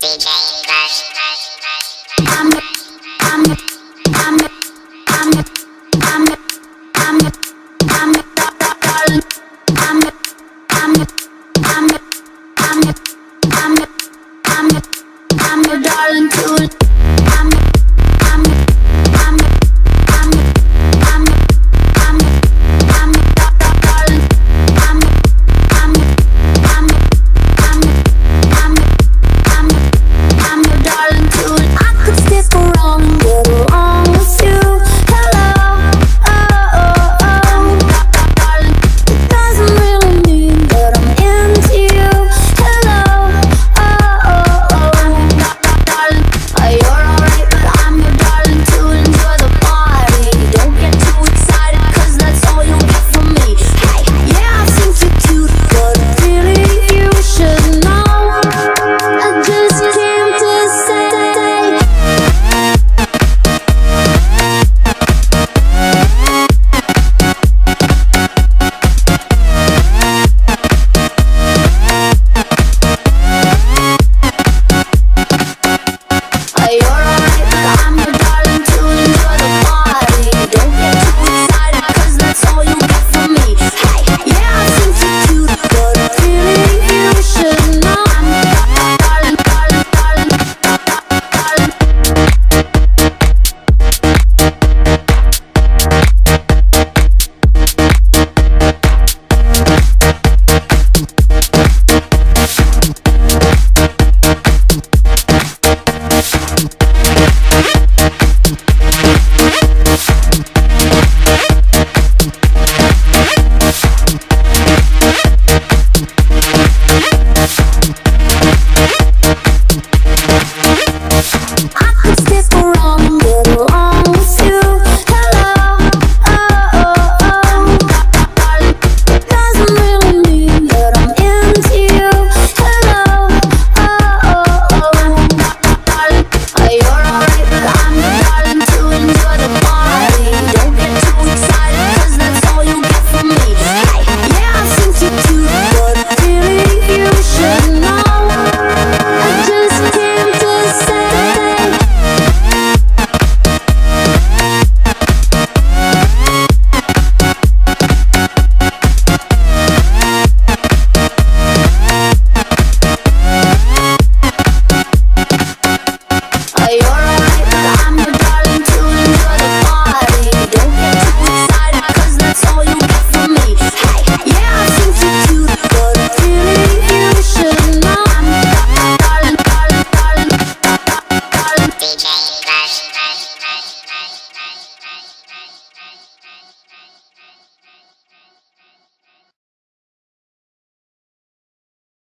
DJ Crush. I'm I'm